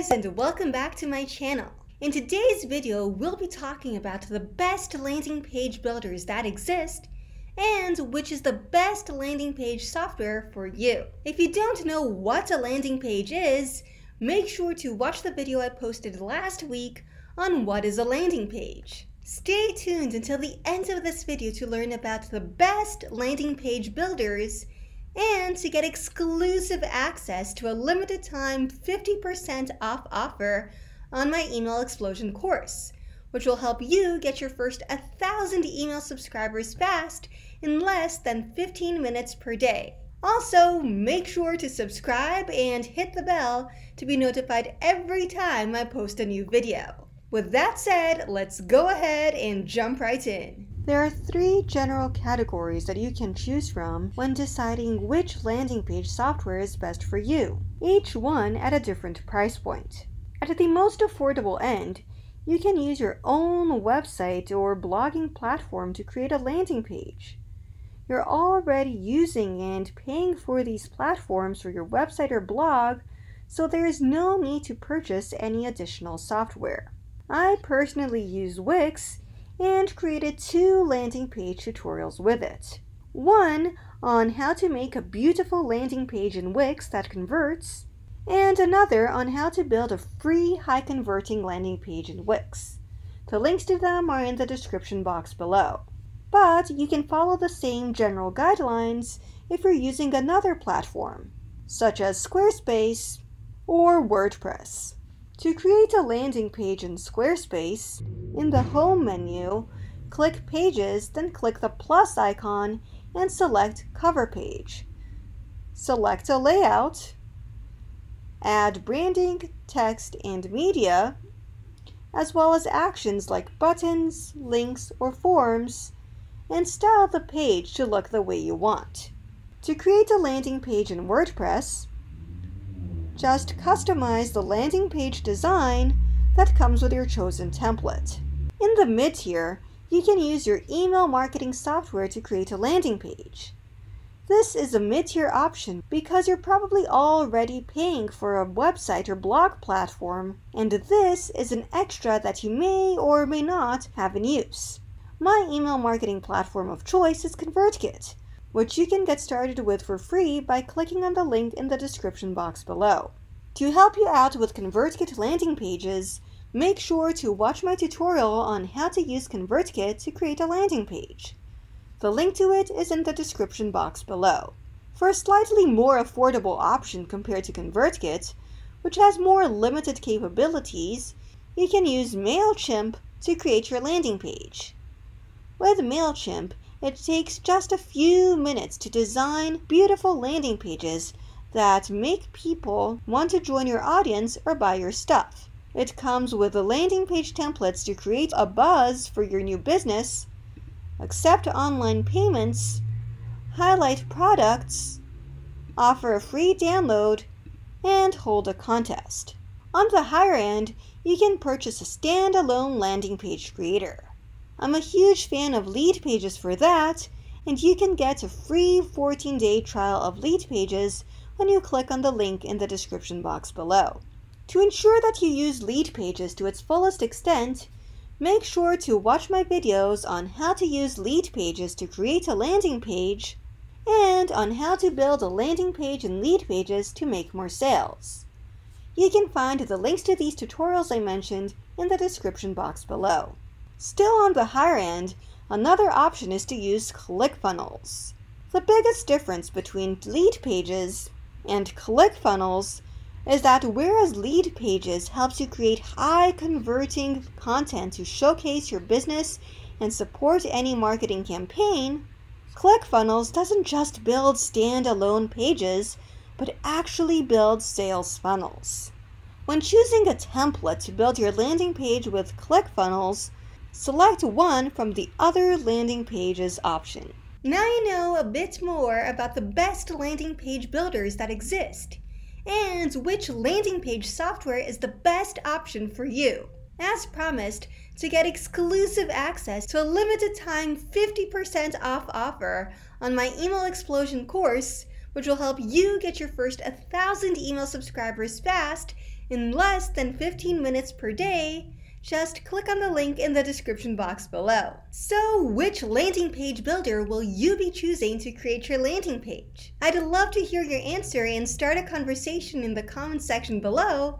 guys and welcome back to my channel. In today's video, we'll be talking about the best landing page builders that exist and which is the best landing page software for you. If you don't know what a landing page is, make sure to watch the video I posted last week on what is a landing page. Stay tuned until the end of this video to learn about the best landing page builders and to get exclusive access to a limited time 50% off offer on my Email Explosion course, which will help you get your first 1,000 email subscribers fast in less than 15 minutes per day. Also, make sure to subscribe and hit the bell to be notified every time I post a new video. With that said, let's go ahead and jump right in. There are three general categories that you can choose from when deciding which landing page software is best for you, each one at a different price point. At the most affordable end, you can use your own website or blogging platform to create a landing page. You're already using and paying for these platforms for your website or blog, so there is no need to purchase any additional software. I personally use Wix and created two landing page tutorials with it. One on how to make a beautiful landing page in Wix that converts, and another on how to build a free high converting landing page in Wix. The links to them are in the description box below. But you can follow the same general guidelines if you're using another platform, such as Squarespace or WordPress. To create a landing page in Squarespace, in the Home menu, click Pages, then click the plus icon and select Cover Page. Select a layout, add branding, text, and media, as well as actions like buttons, links, or forms, and style the page to look the way you want. To create a landing page in WordPress, just customize the landing page design that comes with your chosen template. In the mid tier, you can use your email marketing software to create a landing page. This is a mid-tier option because you're probably already paying for a website or blog platform, and this is an extra that you may or may not have in use. My email marketing platform of choice is ConvertKit, which you can get started with for free by clicking on the link in the description box below. To help you out with ConvertKit landing pages, make sure to watch my tutorial on how to use ConvertKit to create a landing page. The link to it is in the description box below. For a slightly more affordable option compared to ConvertKit, which has more limited capabilities, you can use MailChimp to create your landing page. With MailChimp, it takes just a few minutes to design beautiful landing pages that make people want to join your audience or buy your stuff. It comes with the landing page templates to create a buzz for your new business, accept online payments, highlight products, offer a free download, and hold a contest. On the higher end, you can purchase a standalone landing page creator. I'm a huge fan of Leadpages for that, and you can get a free 14 day trial of Leadpages when you click on the link in the description box below. To ensure that you use Leadpages to its fullest extent, make sure to watch my videos on how to use Leadpages to create a landing page and on how to build a landing page in Leadpages to make more sales. You can find the links to these tutorials I mentioned in the description box below. Still on the higher end, another option is to use ClickFunnels. The biggest difference between Leadpages and ClickFunnels is that whereas Leadpages helps you create high converting content to showcase your business and support any marketing campaign, ClickFunnels doesn't just build standalone pages, but actually builds sales funnels. When choosing a template to build your landing page with ClickFunnels, select one from the Other Landing Pages option. Now you know a bit more about the best landing page builders that exist and which landing page software is the best option for you. As promised, to get exclusive access to a limited time 50% off offer on my Email Explosion course, which will help you get your first 1,000 email subscribers fast in less than 15 minutes per day, just click on the link in the description box below. So, which landing page builder will you be choosing to create your landing page? I'd love to hear your answer and start a conversation in the comments section below.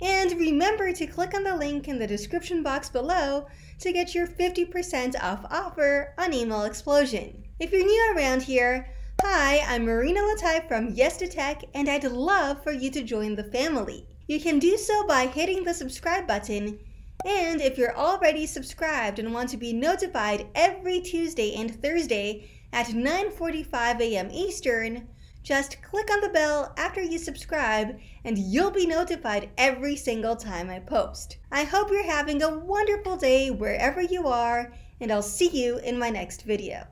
And remember to click on the link in the description box below to get your 50% off offer on Email Explosion. If you're new around here, hi, I'm Marina Lotaif from Yes to Tech, and I'd love for you to join the family. You can do so by hitting the subscribe button and if you're already subscribed and want to be notified every Tuesday and Thursday at 9:45 a.m. Eastern, just click on the bell after you subscribe and you'll be notified every single time I post. I hope you're having a wonderful day wherever you are, and I'll see you in my next video.